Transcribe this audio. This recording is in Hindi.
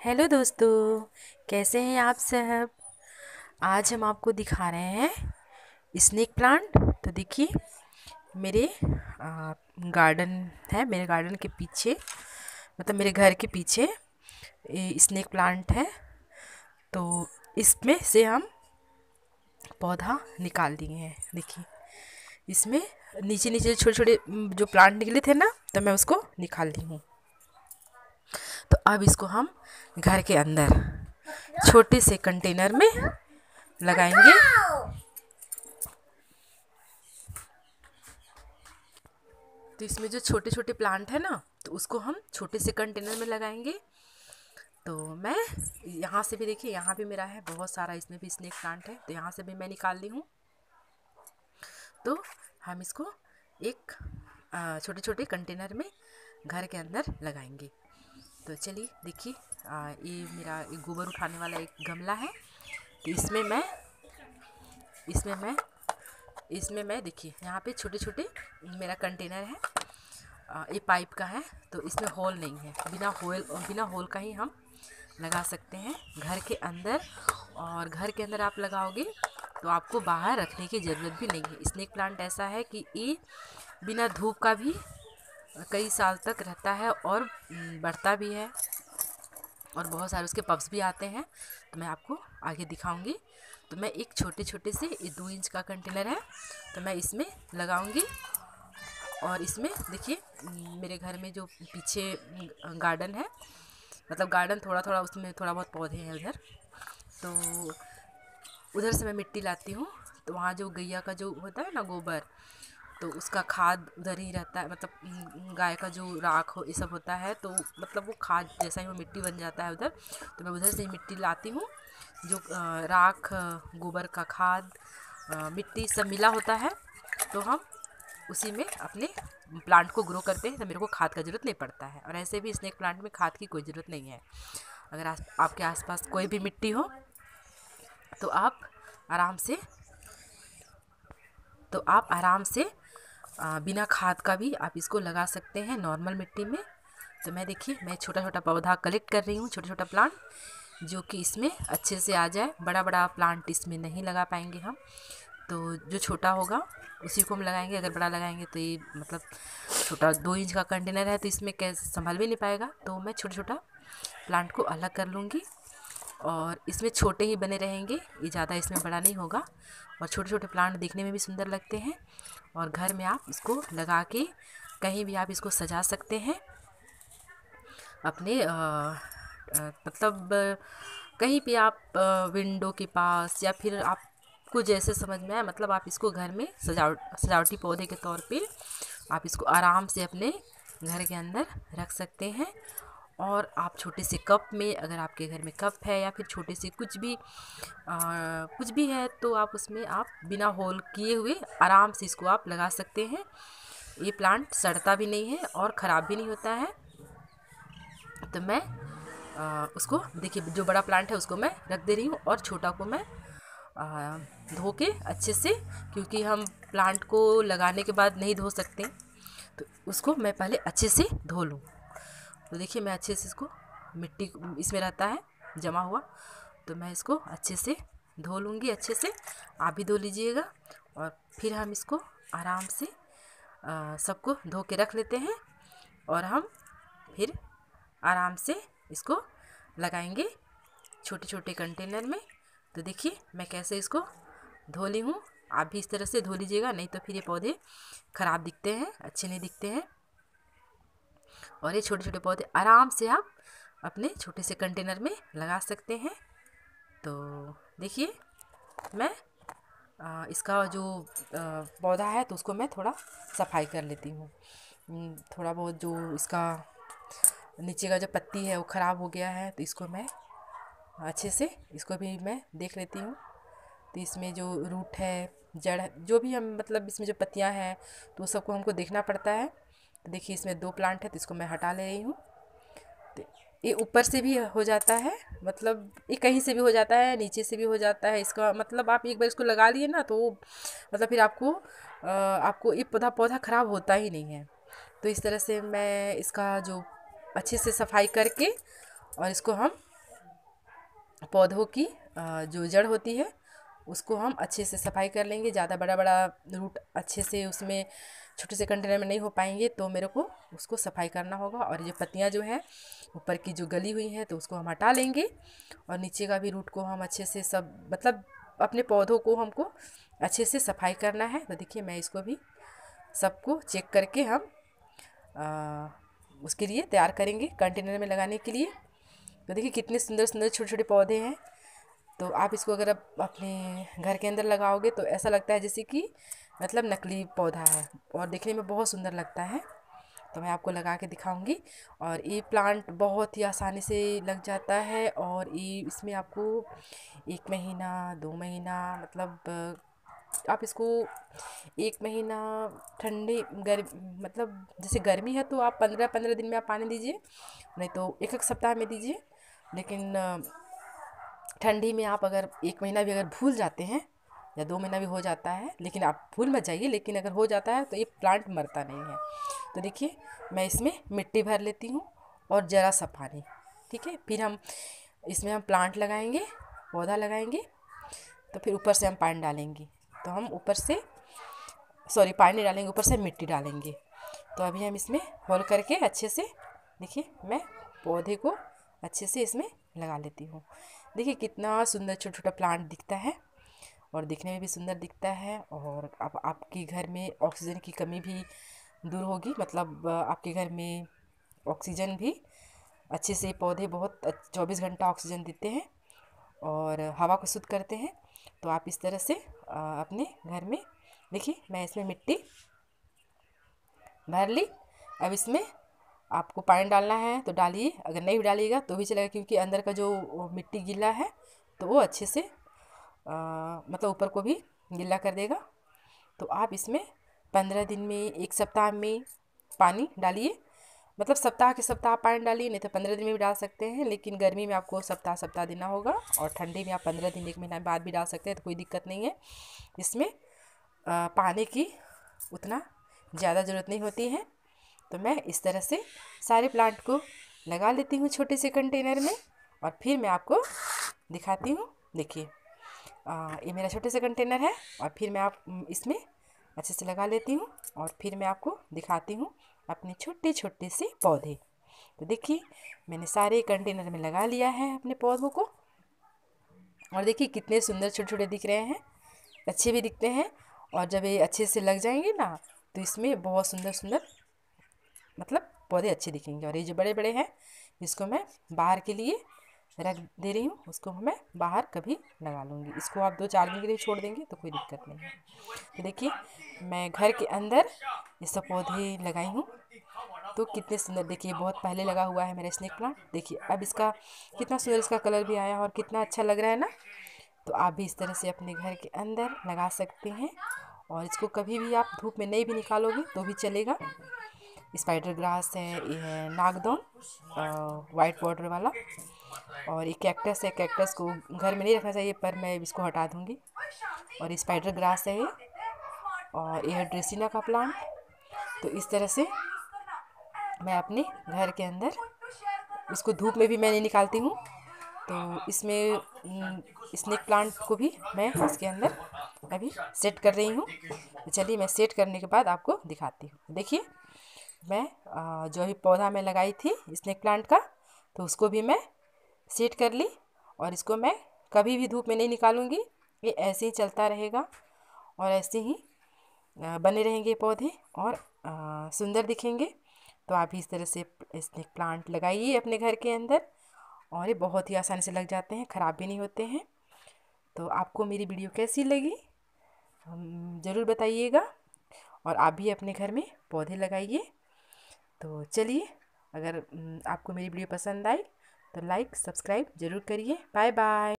हेलो दोस्तों, कैसे हैं आप सब? आज हम आपको दिखा रहे हैं स्नेक प्लांट तो देखिए, मेरे गार्डन है, मेरे गार्डन के पीछे मतलब मेरे घर के पीछे स्नेक प्लांट है। तो इसमें से हम पौधा निकाल दिए हैं। देखिए, इसमें नीचे नीचे छोटे छोटे जो प्लांट निकले थे ना तो मैं उसको निकाल दी हूँ। तो अब इसको हम घर के अंदर छोटे से कंटेनर में लगाएँगे। तो इसमें जो छोटे छोटे प्लांट है ना तो उसको हम छोटे से कंटेनर में लगाएँगे। तो मैं यहाँ से भी देखिए, यहाँ भी मेरा है, बहुत सारा इसमें भी स्नेक प्लांट है तो यहाँ से भी मैं निकाल ली हूँ। तो हम इसको एक छोटे छोटे कंटेनर में घर के अंदर लगाएँगे। तो चलिए, देखिए ये मेरा गोबर उठाने वाला एक गमला है। तो इसमें मैं इसमें मैं इसमें मैं, देखिए, यहाँ पे छोटे छोटे मेरा कंटेनर है। ये पाइप का है तो इसमें होल नहीं है। बिना होल बिना होल का ही हम लगा सकते हैं घर के अंदर। और घर के अंदर आप लगाओगे तो आपको बाहर रखने की ज़रूरत भी नहीं है। स्नेक प्लांट ऐसा है कि ये बिना धूप का भी कई साल तक रहता है और बढ़ता भी है। और बहुत सारे उसके पफ्स भी आते हैं। तो मैं आपको आगे दिखाऊँगी। तो मैं एक छोटे छोटे से दो इंच का कंटेनर है। तो मैं इसमें लगाऊँगी। और इसमें देखिए मेरे घर में जो पीछे गार्डन है मतलब गार्डन थोड़ा थोड़ा उसमें थोड़ा बहुत पौधे हैं उधर। तो उधर से मैं मिट्टी लाती हूँ। तो वहाँ जो गैया का जो होता है ना गोबर तो उसका खाद उधर ही रहता है मतलब गाय का जो राख हो ये सब होता है तो मतलब वो खाद जैसा ही वो मिट्टी बन जाता है उधर। तो मैं उधर से ही मिट्टी लाती हूँ जो राख गोबर का खाद मिट्टी सब मिला होता है तो हम उसी में अपने प्लांट को ग्रो करते हैं तो मेरे को खाद का ज़रूरत नहीं पड़ता है। और ऐसे भी स्नेक प्लांट में खाद की कोई ज़रूरत नहीं है। अगर आस, आपके आसपास कोई भी मिट्टी हो तो आप आराम से तो आप आराम से बिना खाद का भी आप इसको लगा सकते हैं नॉर्मल मिट्टी में। तो मैं देखिए, मैं छोटा छोटा पौधा कलेक्ट कर रही हूँ छोटा छोटा प्लांट, जो कि इसमें अच्छे से आ जाए। बड़ा बड़ा प्लांट इसमें नहीं लगा पाएँगे हम। तो जो छोटा होगा, उसी को हम लगाएँगे। अगर बड़ा लगाएँगे तो ये मतलब छोटा दो इंच का कंटेनर है तो इसमें कैसे संभाल भी नहीं पाएगा। तो मैं छोटा छोटा प्लांट को अलग कर लूँगी। और इसमें छोटे ही बने रहेंगे, ये ज़्यादा इसमें बड़ा नहीं होगा। और छोटे छोटे प्लांट देखने में भी सुंदर लगते हैं। और घर में आप इसको लगा के कहीं भी आप इसको सजा सकते हैं। अपने मतलब कहीं भी आप विंडो के पास या फिर आपको जैसे समझ में आए मतलब आप इसको घर में सजावट सजावटी पौधे के तौर पे आप इसको आराम से अपने घर के अंदर रख सकते हैं। और आप छोटे से कप में अगर आपके घर में कप है या फिर छोटे से कुछ भी आ, कुछ भी है तो आप उसमें आप बिना होल किए हुए आराम से इसको आप लगा सकते हैं। ये प्लांट सड़ता भी नहीं है और ख़राब भी नहीं होता है। तो मैं आ, उसको देखिए जो बड़ा प्लांट है उसको मैं रख दे रही हूँ और छोटा को मैं धो के अच्छे से क्योंकि हम प्लांट को लगाने के बाद नहीं धो सकते। तो उसको मैं पहले अच्छे से धो लूँ। तो देखिए मैं अच्छे से इसको मिट्टी इसमें रहता है, जमा हुआ। तो मैं इसको अच्छे से धो लूँगी, अच्छे से। आप भी धो लीजिएगा और फिर हम इसको आराम से सबको धो के रख लेते हैं और हम फिर आराम से इसको लगाएँगे छोटे छोटे कंटेनर में। तो देखिए मैं कैसे इसको धो ली हूँ। आप भी इस तरह से धो लीजिएगा, नहीं तो फिर ये पौधे ख़राब दिखते हैं, अच्छे नहीं दिखते हैं। और ये छोटे छोटे पौधे आराम से आप अपने छोटे से कंटेनर में लगा सकते हैं। तो देखिए मैं आ, इसका जो पौधा है तो उसको मैं थोड़ा सफ़ाई कर लेती हूँ। थोड़ा बहुत जो इसका नीचे का जो पत्ती है वो ख़राब हो गया है तो इसको मैं अच्छे से इसको भी मैं देख लेती हूँ। तो इसमें जो रूट है जड़ जो भी हम मतलब इसमें जो पत्तियाँ हैं तो सबको हमको देखना पड़ता है। देखिए, इसमें दो प्लांट है तो इसको मैं हटा ले रही हूँ। तो ये ऊपर से भी हो जाता है मतलब ये कहीं से भी हो जाता है, नीचे से भी हो जाता है, इसका मतलब आप एक बार इसको लगा लिए ना तो मतलब फिर आपको आपको ये पौधा पौधा ख़राब होता ही नहीं है। तो इस तरह से मैं इसका जो अच्छे से सफ़ाई करके और इसको हम पौधों की जो जड़ होती है उसको हम अच्छे से सफ़ाई कर लेंगे ज़्यादा बड़ा बड़ा रूट अच्छे से उसमें छोटे से कंटेनर में नहीं हो पाएँगे तो मेरे को उसको सफ़ाई करना होगा और ये पत्तियाँ जो हैं ऊपर की जो गली हुई हैं तो उसको हम हटा लेंगे और नीचे का भी रूट को हम अच्छे से सब मतलब अपने पौधों को हमको अच्छे से सफ़ाई करना है। तो देखिए मैं इसको भी सबको चेक करके हम आ, उसके लिए तैयार करेंगे कंटेनर में लगाने के लिए। तो देखिए कितने सुंदर सुंदर छोटे छोटे पौधे हैं। तो आप इसको अगर आप अपने घर के अंदर लगाओगे तो ऐसा लगता है जैसे कि मतलब नकली पौधा है और देखने में बहुत सुंदर लगता है। तो मैं आपको लगा के दिखाऊँगी और ये प्लांट बहुत ही आसानी से लग जाता है और ये इसमें आपको एक महीना, दो महीना मतलब आप इसको एक महीना ठंडी गर मतलब जैसे गर्मी है तो आप पंद्रह पंद्रह दिन में आप पानी दीजिए, नहीं तो एक एक सप्ताह में दीजिए। लेकिन ठंडी में आप अगर एक महीना भी अगर भूल जाते हैं या दो महीना भी हो जाता है, लेकिन आप भूल मत जाइए, लेकिन अगर हो जाता है तो ये प्लांट मरता नहीं है। तो देखिए, मैं इसमें मिट्टी भर लेती हूँ और ज़रा सा पानी, ठीक है? फिर हम इसमें हम प्लांट लगाएँगे, पौधा लगाएँगे तो फिर ऊपर से हम पानी डालेंगे। तो हम ऊपर से सॉरी पानी डालेंगे, ऊपर से मिट्टी डालेंगे। तो अभी हम इसमें होल करके अच्छे से, देखिए, मैं पौधे को अच्छे से इसमें लगा लेती हूँ। देखिए कितना सुंदर छोटा छोटा प्लांट दिखता है और दिखने में भी सुंदर दिखता है और अब आपके घर में ऑक्सीजन की कमी भी दूर होगी मतलब आपके घर में ऑक्सीजन भी अच्छे से पौधे बहुत चौबीस घंटा ऑक्सीजन देते हैं और हवा को शुद्ध करते हैं तो आप इस तरह से अपने घर में देखिए मैं इसमें मिट्टी भर ली, अब इसमें आपको पानी डालना है तो डालिए। अगर नहीं डालिएगा तो भी चलेगा क्योंकि अंदर का जो मिट्टी गीला है तो वो अच्छे से आ, मतलब ऊपर को भी गीला कर देगा। तो आप इसमें पंद्रह दिन में एक सप्ताह में पानी डालिए। मतलब सप्ताह के सप्ताह पानी डालिए नहीं तो पंद्रह दिन में भी डाल सकते हैं लेकिन गर्मी में आपको सप्ताह सप्ताह देना होगा और ठंडी में आप पंद्रह दिन एक महीना बाद भी डाल सकते हैं तो कोई दिक्कत नहीं है। इसमें पानी की उतना ज़्यादा ज़रूरत नहीं होती है। तो मैं इस तरह से सारे प्लांट को लगा लेती हूँ छोटे से कंटेनर में और फिर मैं आपको दिखाती हूँ। देखिए ये मेरा छोटे से कंटेनर है और फिर मैं आप इसमें अच्छे से लगा लेती हूँ और फिर मैं आपको दिखाती हूँ अपने छोटे छोटे से पौधे। तो देखिए, मैंने सारे कंटेनर में लगा लिया है अपने पौधों को। और देखिए, कितने सुंदर छोटे छोटे दिख रहे हैं, अच्छे भी दिखते हैं। और जब ये अच्छे से लग जाएँगे ना तो इसमें बहुत सुंदर सुंदर मतलब पौधे अच्छे दिखेंगे। और ये जो बड़े बड़े हैं इसको मैं बाहर के लिए रख दे रही हूँ, उसको मैं बाहर कभी लगा लूँगी। इसको आप दो चार दिन के लिए छोड़ देंगे तो कोई दिक्कत नहीं है। तो देखिए, मैं घर के अंदर ये सब पौधे लगाई हूँ। तो कितने सुंदर, देखिए, बहुत पहले लगा हुआ है मेरा स्नेक प्लांट देखिए, अब इसका कितना सुंदर इसका कलर भी आया और कितना अच्छा लग रहा है ना? तो आप भी इस तरह से अपने घर के अंदर लगा सकते हैं। और इसको कभी भी आप धूप में नहीं भी निकालोगे तो भी चलेगा। स्पाइडर ग्रास है, ये है नागदौन वाइट वाटर वाला। और ये कैक्टस है कैक्टस को घर में नहीं रखना चाहिए, पर मैं इसको हटा दूँगी। और स्पाइडर ग्रास है ये। और ये है ड्रेसिना का प्लांट तो इस तरह से मैं अपने घर के अंदर इसको धूप में भी मैं नहीं निकालती हूँ। तो इसमें स्नेक प्लांट को भी मैं इसके अंदर अभी सेट कर रही हूँ। चलिए मैं सेट करने के बाद आपको दिखाती हूँ। देखिए मैं जो अभी पौधा मैं लगाई थी स्नेक प्लांट का तो उसको भी मैं सेट कर ली और इसको मैं कभी भी धूप में नहीं निकालूँगी। ये ऐसे ही चलता रहेगा और ऐसे ही बने रहेंगे पौधे और सुंदर दिखेंगे। तो आप भी इस तरह से स्नेक प्लांट लगाइए अपने घर के अंदर और ये बहुत ही आसानी से लग जाते हैं, ख़राब भी नहीं होते हैं। तो आपको मेरी वीडियो कैसी लगी ज़रूर बताइएगा और आप भी अपने घर में पौधे लगाइए। तो चलिए, अगर आपको मेरी वीडियो पसंद आई तो लाइक, सब्सक्राइब ज़रूर करिए। Bye bye